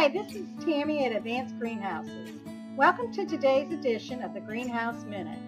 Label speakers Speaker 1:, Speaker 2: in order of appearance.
Speaker 1: Hi, this is Tammy at Advanced Greenhouses. Welcome to today's edition of the Greenhouse Minute.